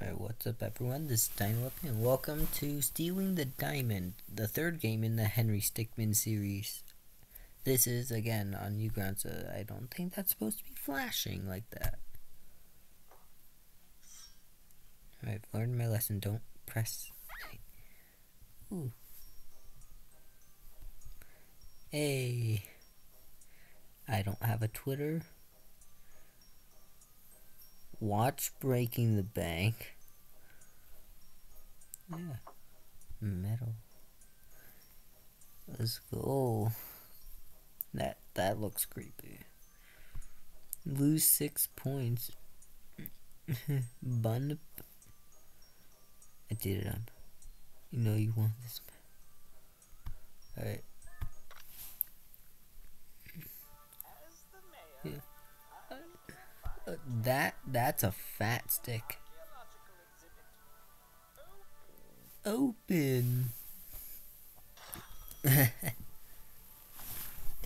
Alright, what's up everyone? This is Dino and welcome to Stealing the Diamond, the third game in the Henry Stickmin series. This is, again, on Newgrounds, so I don't think that's supposed to be flashing like that. Alright, I've learned my lesson, don't press. Ooh. Hey. I don't have a Twitter. Watch Breaking the Bank. Yeah. Metal. Let's go. That that looks creepy. Lose six points. Bun. I did it on. You know you want this. Alright. Yeah. That that's a fat stick. Open. hey.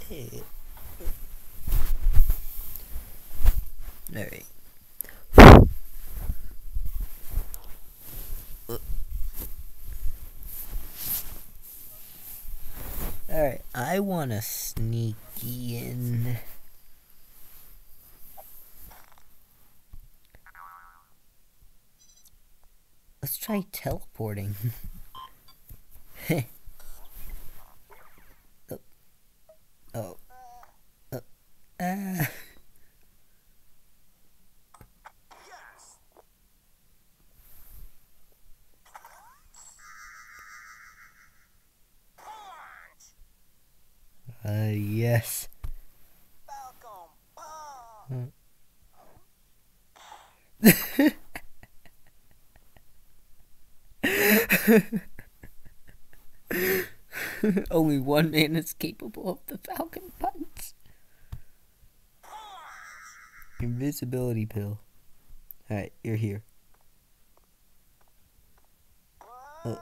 All right. All right, I want to sneak in. Try teleporting. oh. Oh. Oh. Ah. Uh, yes. Only one man is capable of the Falcon Punch. Invisibility pill. Alright, you're here. Uh,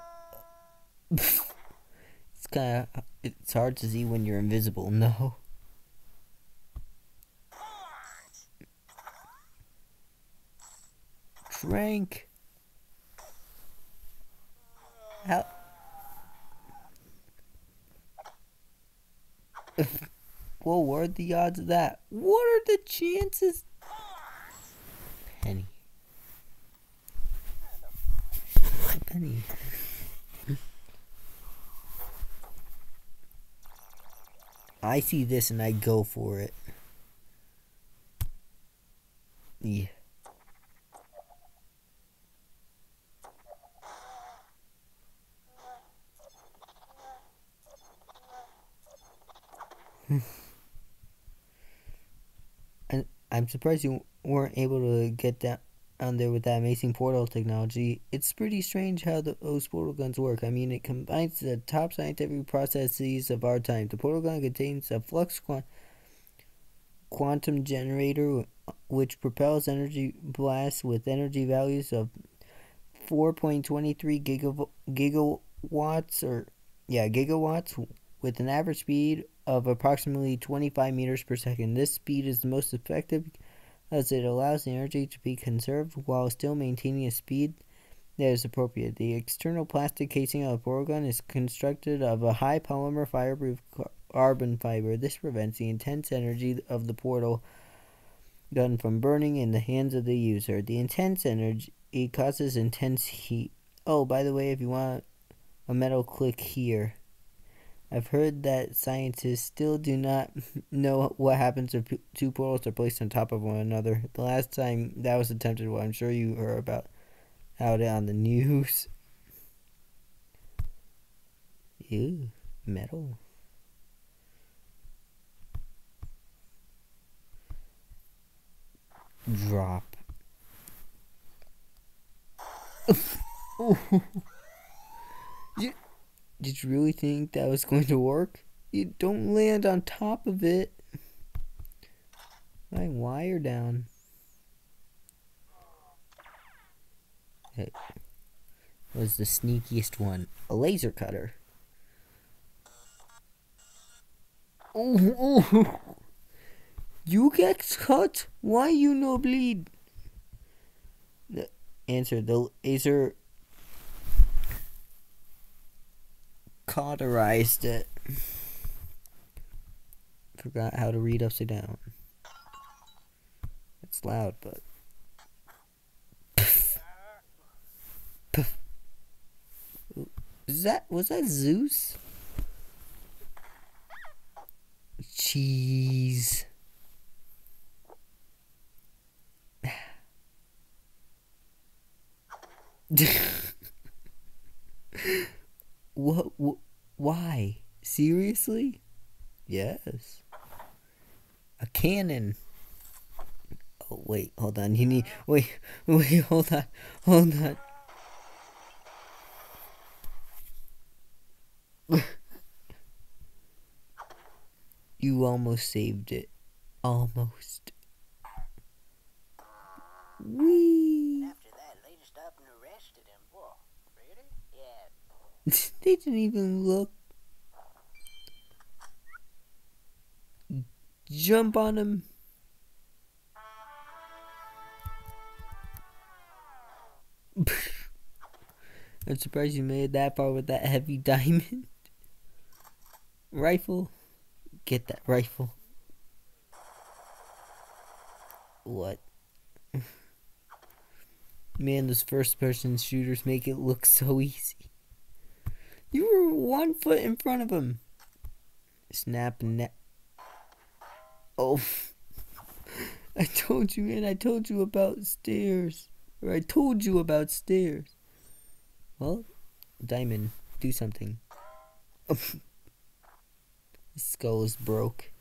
it's kind of it's hard to see when you're invisible. No. Drink. How? Whoa, what are the odds of that? What are the chances? Penny. Penny. I see this and I go for it. Yeah. Hmm. and I'm surprised you weren't able to get down there with that amazing portal technology. It's pretty strange how the, those portal guns work. I mean, it combines the top scientific processes of our time. The portal gun contains a flux quantum generator which propels energy blasts with energy values of 4.23 gigawatts or yeah gigawatts with an average speed of approximately 25 meters per second. This speed is the most effective as it allows the energy to be conserved while still maintaining a speed that is appropriate. The external plastic casing of the portal gun is constructed of a high polymer fireproof carbon fiber. This prevents the intense energy of the portal gun from burning in the hands of the user. The intense energy causes intense heat. Oh, by the way, if you want a metal, click here. I've heard that scientists still do not know what happens if two portals are placed on top of one another. The last time that was attempted, well, I'm sure you heard about out on the news. Ew, metal. Drop. did you really think that was going to work? You don't land on top of it. My wire down. It was the sneakiest one. A laser cutter. Oh, oh. You get cut? Why you no bleed? The answer. The laser cauterized it. Forgot how to read upside down. It's loud, but. Is that was that Zeus? Cheese. what, what? Why? Seriously? Yes. A cannon. Oh wait, hold on. You need wait, wait, hold on, hold on. you almost saved it. Almost. Wee. After that, they just up and arrested him. Whoa, really? Yeah. they didn't even look. Jump on him. I'm surprised you made that far with that heavy diamond. rifle. Get that rifle. What? Man, those first person shooters make it look so easy. You were one foot in front of him. Snap net. Oh. I told you, man. I told you about stairs. Or I told you about stairs. Well, Diamond, do something. His skull is broke.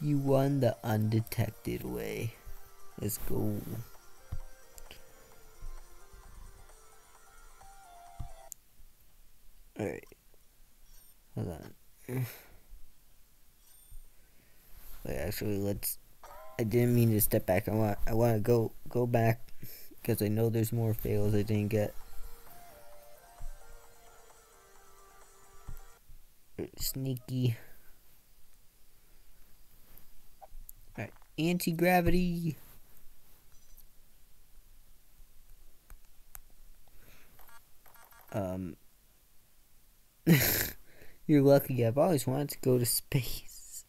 You won the undetected way. Let's go. Alright. Hold on. Wait, actually, let's. I didn't mean to step back. I want. I want to go go back because I know there's more fails I didn't get. Sneaky. Alright, anti gravity. Um. You're lucky. I've always wanted to go to space.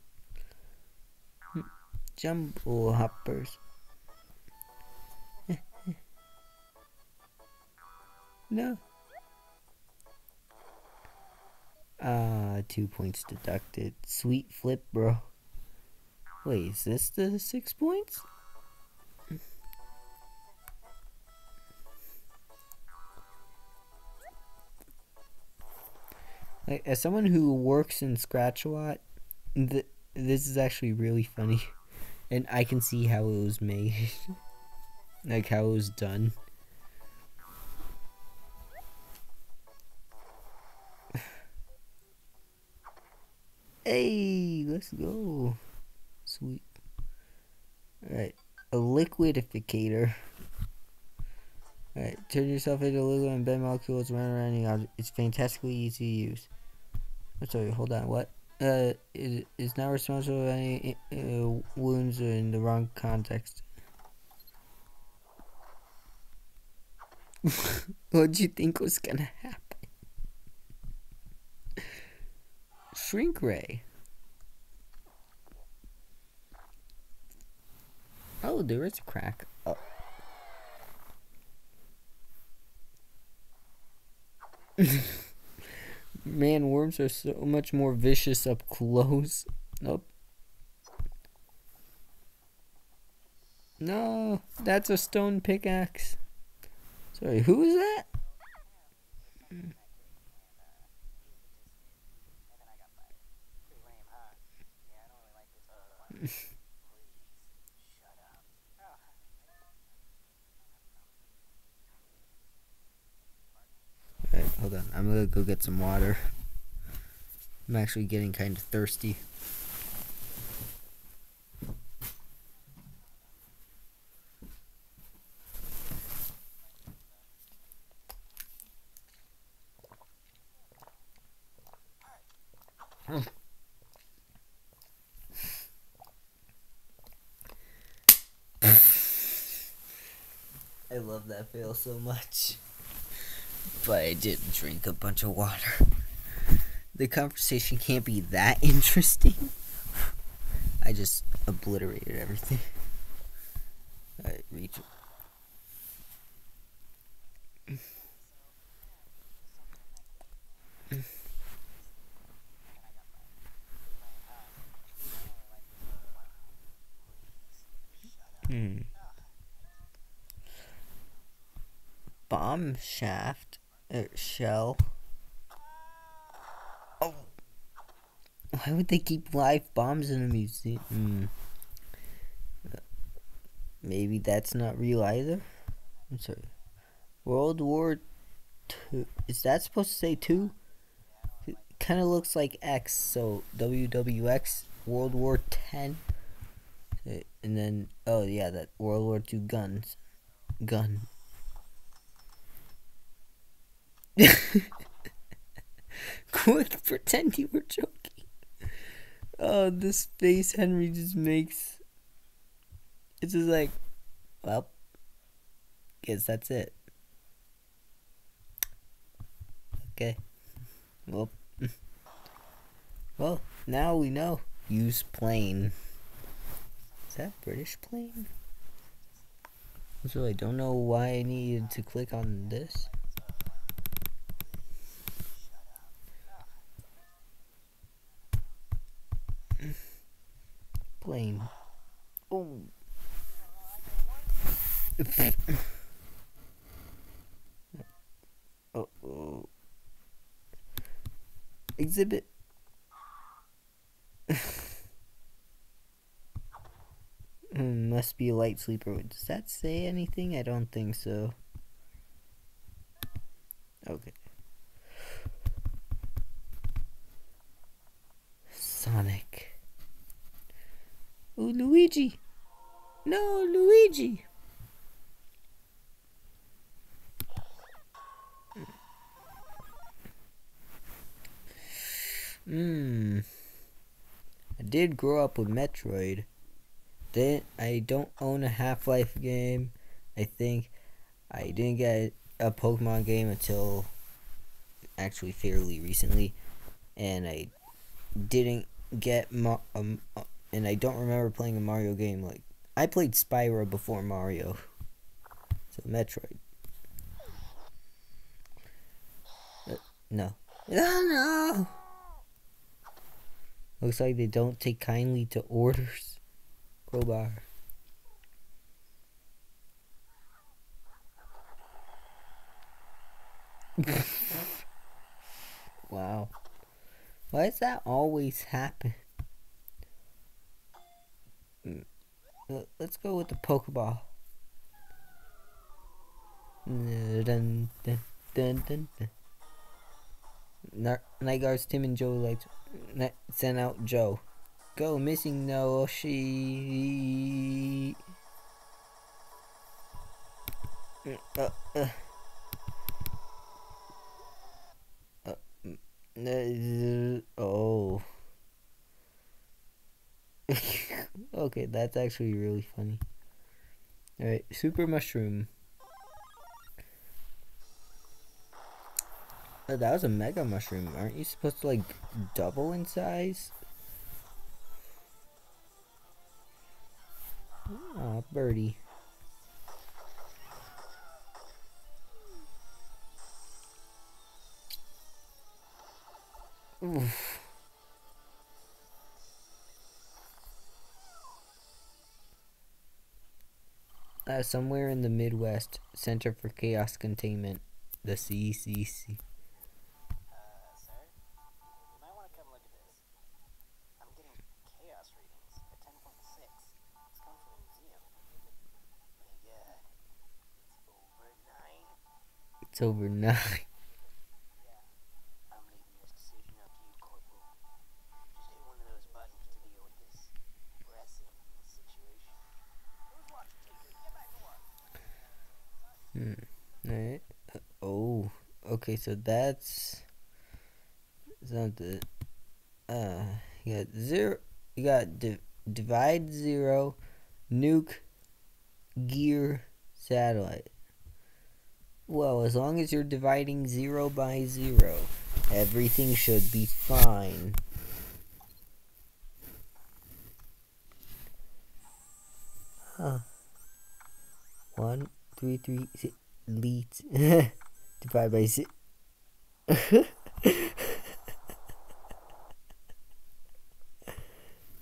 Jumbo hoppers. no. Ah, uh, two points deducted. Sweet flip, bro. Wait, is this the six points? Like, as someone who works in Scratch a lot, th- this is actually really funny, and I can see how it was made, like how it was done. Hey, let's go. Sweet. Alright, a liquidificator. Alright, turn yourself into a liquid and bend molecules around around any object. It's fantastically easy to use. Sorry, hold on, what? Uh, is not responsible for any uh, wounds in the wrong context. what do you think was gonna happen? Shrink ray. Oh, there is a crack. Oh. Man, worms are so much more vicious up close. Nope. No, that's a stone pickaxe. Sorry, who is that? Hold on, I'm gonna go get some water. I'm actually getting kind of thirsty. I love that fail so much. But I didn't drink a bunch of water. The conversation can't be that interesting. I just obliterated everything. Alright, reach. Hmm. Bomb shaft. Uh, shell. Oh. Why would they keep live bombs in a museum? Hmm. Maybe that's not real either. I'm sorry. World War Two. Is that supposed to say two? It kind of looks like X. So WWX World War Ten. Uh, And then oh yeah, that World War Two guns, gun. Quit pretend you were joking. Oh, this face Henry just makes. It's just like, well, guess that's it. Okay. Well, well, now we know. Use plane. Is that British plane? So I don't know why I needed to click on this. Plane. Oh. oh, oh. Exhibit. Hmm, Must be a light sleeper. Does that say anything? I don't think so. Okay. Sonic. Ooh, Luigi. No, Luigi. Hmm. I did grow up with Metroid. Then I don't own a Half Life game. I think I didn't get a Pokemon game until actually fairly recently, and I didn't get Ma- um, uh, and I don't remember playing a Mario game. Like I played Spyro before Mario, so Metroid. Uh, no, no, no. Looks like they don't take kindly to orders. Crowbar. wow. Why does that always happen? Le- Let's go with the Pokeball. Dun, dun, dun, dun, dun. Night guards Tim and Joe like send out Joe. Go missing no she. Mm, Uh, uh. Uh, mm, uh, oh. okay, that's actually really funny. Alright, Super Mushroom. Oh, that was a Mega Mushroom. Aren't you supposed to, like, double in size? Aw, birdie. Oof. Uh, somewhere in the Midwest, Center for Chaos Containment, the CCC. Uh, sir? You might want to come look at this. I'm getting chaos readings at 10.6. It's come from a museum. My god. It's over 9. It's over nine. I'm leaving this decision up to you, Corporal. Just hit one of those buttons to deal with this pressing situation. Who's watching TV? Get back to work. Alright. Uh, oh, okay. So that's something. Uh, you got zero. You got di- divide zero, nuke, gear, satellite. Well, as long as you're dividing zero by zero, everything should be fine. Huh. One, three, three, six, leads. Divide by six.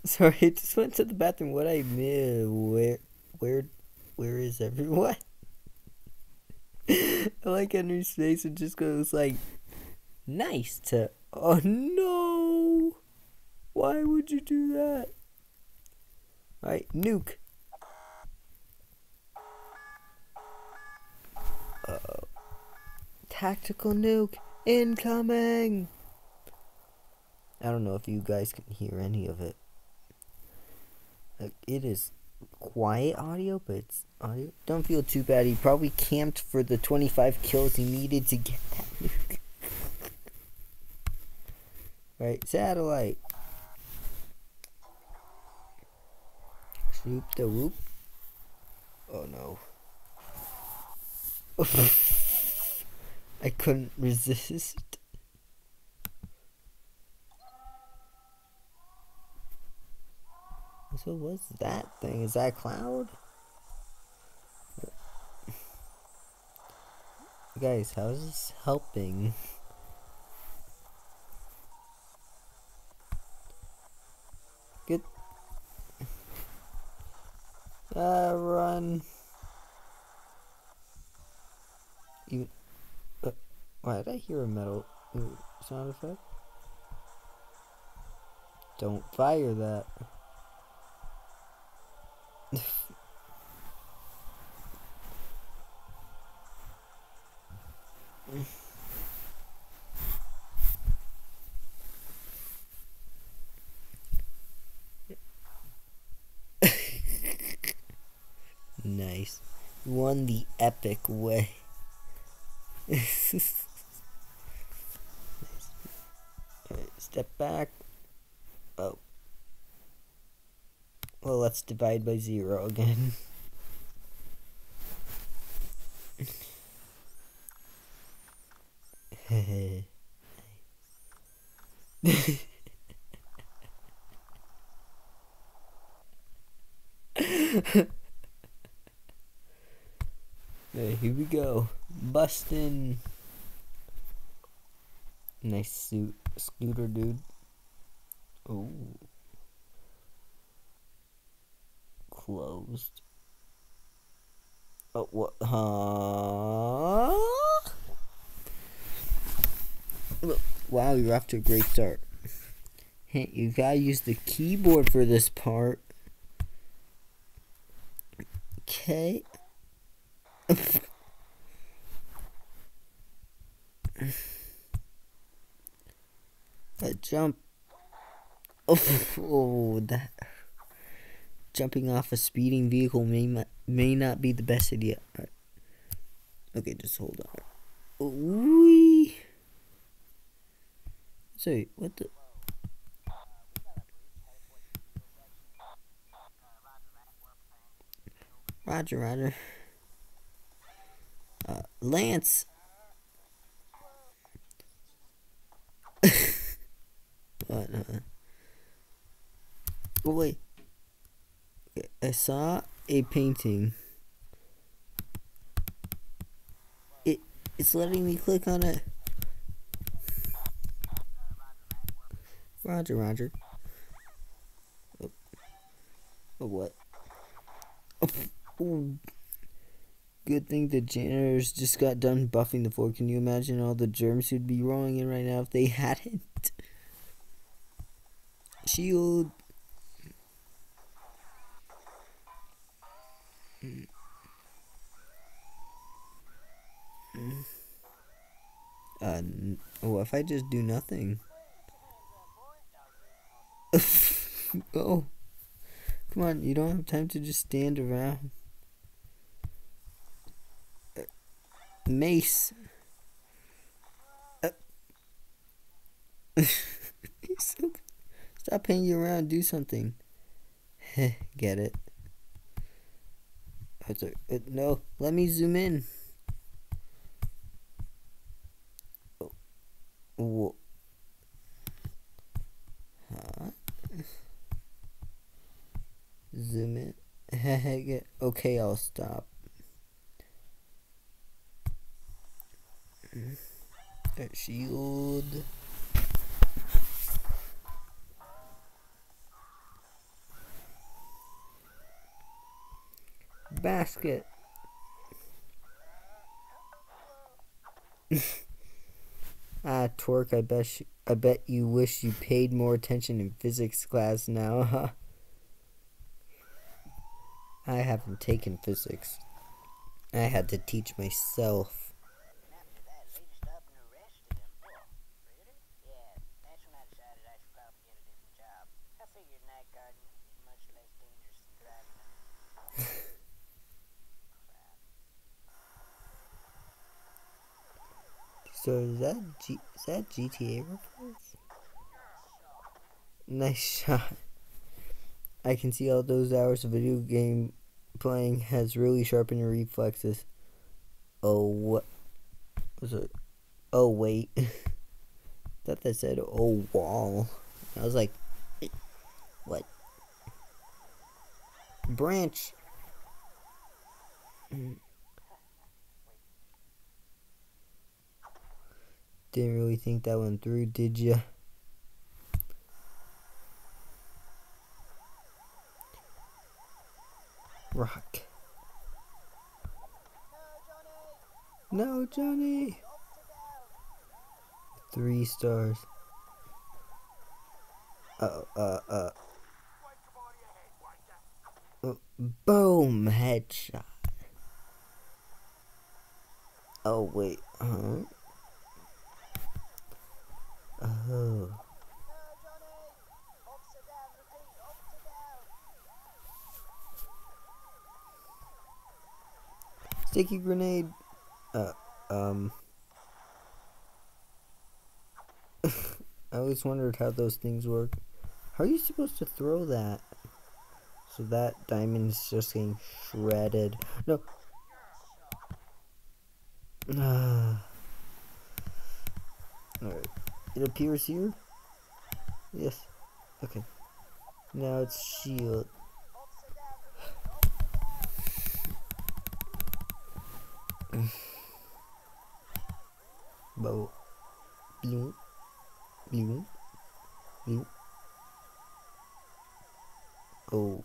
Sorry, I just went to the bathroom. What I miss? Where, where, where is everyone? I like Henry's face It just goes like, nice to. Oh no! Why would you do that? Right, nuke. Tactical nuke incoming. I don't know if you guys can hear any of it. It is quiet audio, but it's audio. Don't feel too bad. He probably camped for the 25 kills he needed to get that nuke. right, satellite. Swoop the whoop. Oh no. I couldn't resist. So what's that thing? Is that cloud? Guys, how's this helping? Good. Uh, run. You. Why did I hear a metal sound effect? Don't fire that. nice. Won the epic way. step back. Oh. Well, let's divide by zero again. here we go. Bustin'. Nice suit. Scooter, dude. Oh. Closed. Oh, what? Huh? Wow, you're off to a great start. Hey, you gotta use the keyboard for this part. Okay. A jump. Oh, that jumping off a speeding vehicle may not, may not be the best idea. Right. Okay, just hold on. Wee. Sorry, what the? Roger, Roger. Uh, Lance. what? Uh, oh, wait. I saw a painting. It it's letting me click on it. Roger, Roger. Oh, oh what? Oh, Good thing the janitors just got done buffing the floor. Can you imagine all the germs who'd be rolling in right now if they hadn't? Shield. Uh, what if I just do nothing? oh. Come on, you don't have time to just stand around. Uh, mace. Uh. stop hanging around, do something. Get it. It's a, it, no, let me zoom in. Huh? Zoom in. okay, I'll stop. A shield. Basket. ah, Torque, I bet sh- I bet you wish you paid more attention in physics class now, huh? I haven't taken physics. I had to teach myself. And after that, they just up and arrested him. Really? Yeah, that's when I decided I should probably get a different job. I figured night guarding would be much less dangerous than driving a... Crap. So is that G- is that GTA reports? Nice shot. I can see all those hours of video game playing has really sharpened your reflexes. Oh what was it? Oh wait. thought that said oh wall. I was like what? Branch. Didn't really think that went through, did ya? Rock. No, Johnny! Three stars. Uh, uh, uh. Oh, Boom! Headshot. Oh, wait. Huh? Oh. Sticky grenade. Uh, um. I always wondered how those things work. How are you supposed to throw that? So that diamond is just getting shredded. No. Alright. It appears here? Yes. Okay. Now it's shield. Bow. Blue. Blue. Blue. Oh.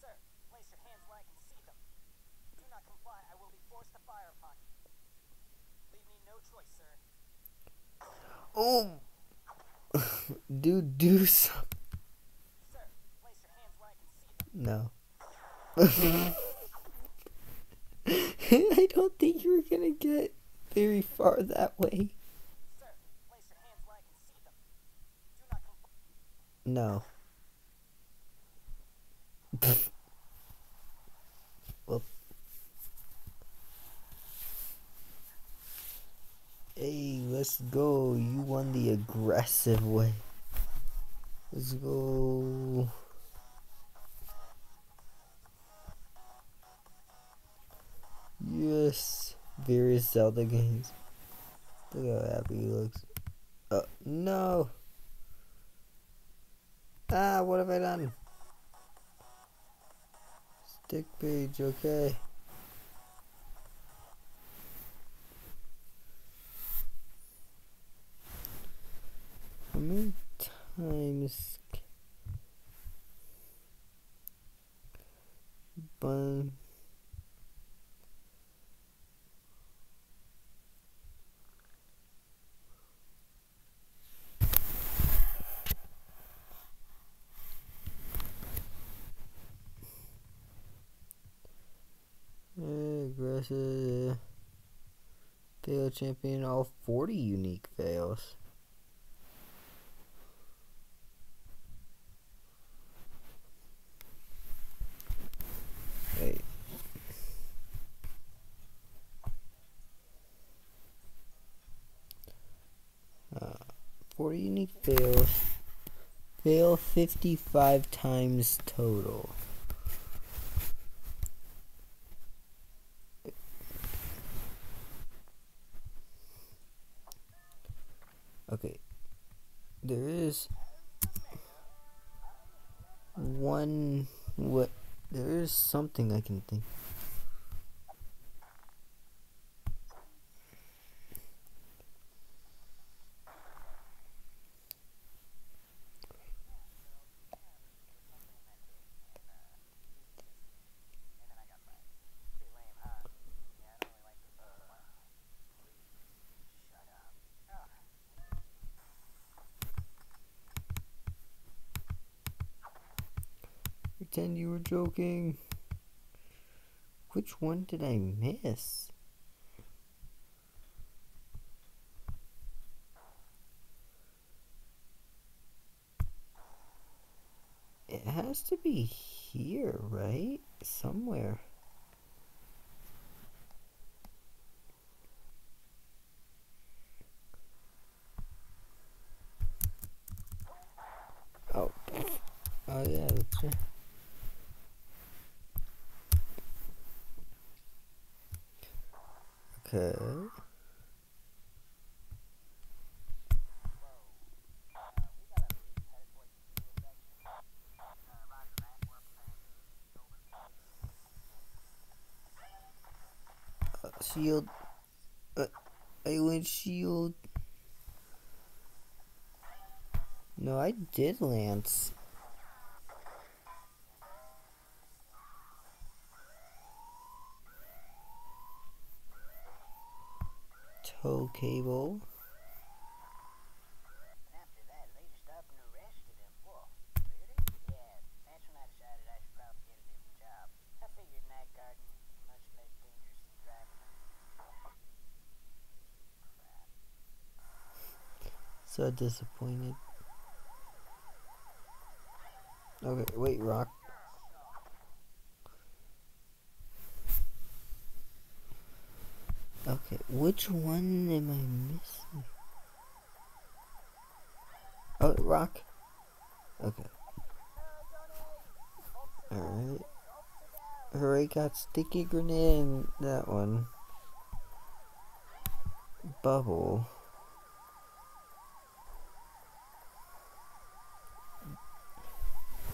Sir, place your hands where I can see them. Do not comply, I will be forced to fire upon you. Leave me no choice, sir. Oh. Dude, do something. Sir, place your hands where I can No. I don't think you're gonna get very far that way. No. well. Hey, let's go. You won the aggressive way. Let's go. Yes. Various Zelda games. Look how happy he looks. Uh, no. Ah, what have I done? Stick page, okay. How many times bun aggressive fail champion all 40 unique fails 55 times total. Okay. There is one what there is something I can think Pretend you were joking. Which one did I miss? It has to be here, right? Somewhere. Oh. Oh yeah, that's right. Okay. Uh, shield. Uh, I went shield. No, I did Lance. Tow cable. After that, they just up and arrested him. Whoa, really? Yeah, that's when I decided I should probably get a different job. I figured night guarding much less dangerous than driving a So disappointed. Okay, wait, Rock. Okay, which one am I missing? Oh, Rock. Okay. Alright. Alright, got sticky grenade that one. Bubble.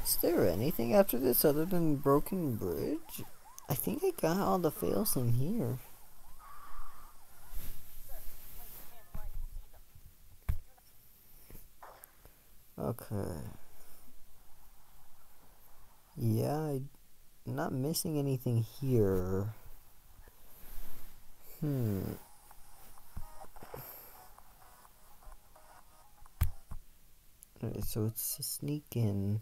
Is there anything after this other than Broken Bridge? I think I got all the fails in here. Okay. Yeah, I'm not missing anything here. Hmm. Alright, so it's a sneak in.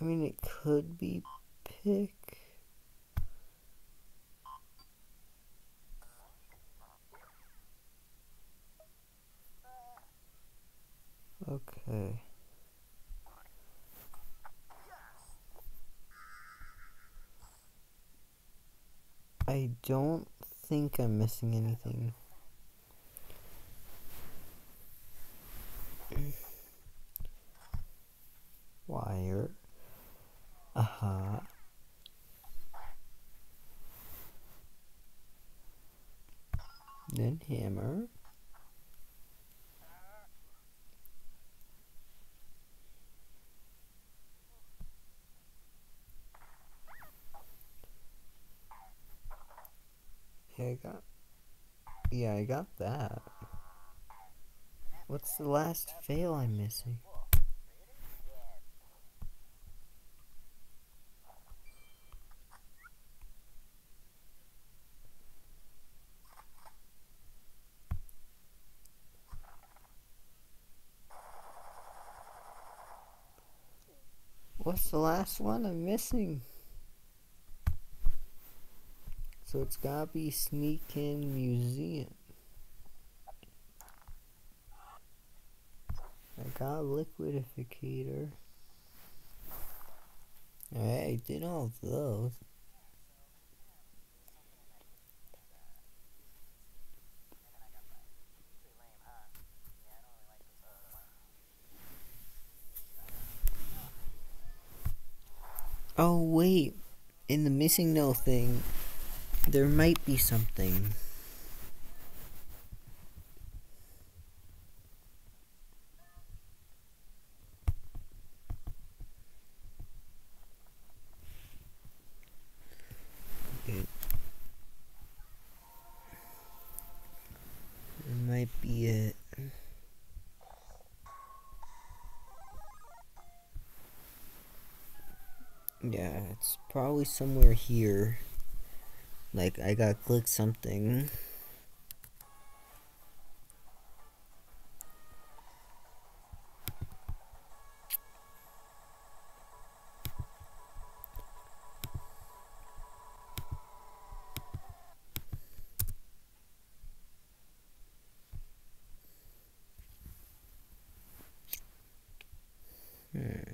I mean, it could be pick. Okay. I don't think I'm missing anything. Wire. Aha. Then hammer. Yeah, I got. Yeah, I got that. What's the last fail I'm missing? What's the last one I'm missing? So it's gotta be Sneak In Museum. I got Liquidificator. Alright, I did all of those. Oh, wait. In the missing no thing, there might be something. It, it might be it. It's probably somewhere here. Like, I gotta click something. Hmm.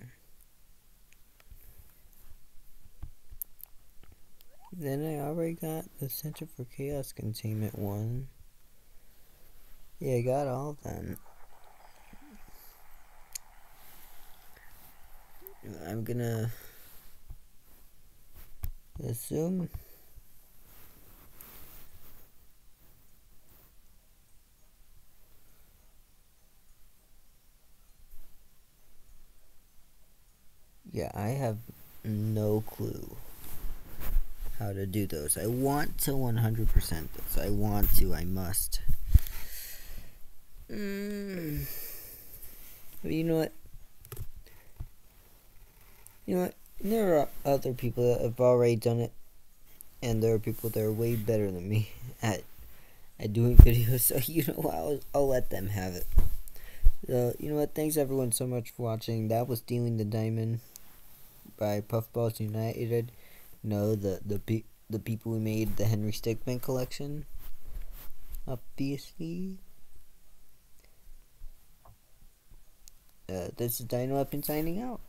Then I already got the Center for Chaos Containment one. Yeah, I got all of them. I'm gonna assume Yeah, I have no clue how to do those. I want to 100% those. I want to. I must. Mm. But you know what? You know what? There are other people that have already done it, and there are people that are way better than me at at doing videos. So you know, I'll I'll let them have it. So you know what? Thanks everyone so much for watching. That was stealing the diamond by Puffballs United. No, the the pe- the people who made the Henry Stickmin collection. Obviously. Uh, this is Dino-Weapon signing out.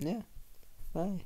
Yeah. Bye.